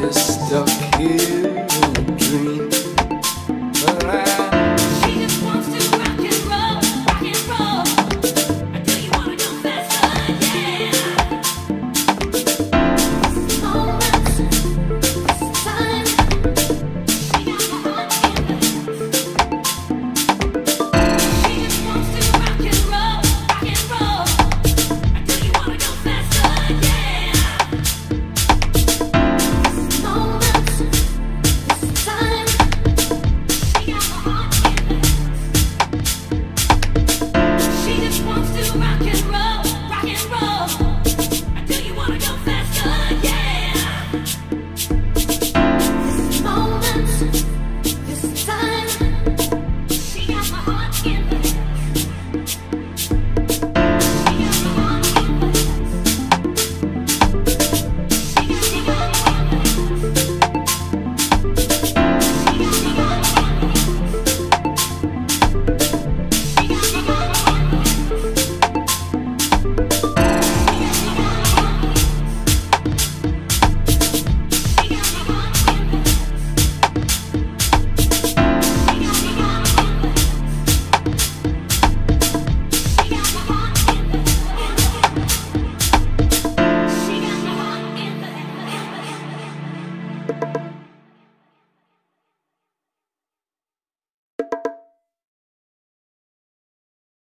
just stuck here in a dream.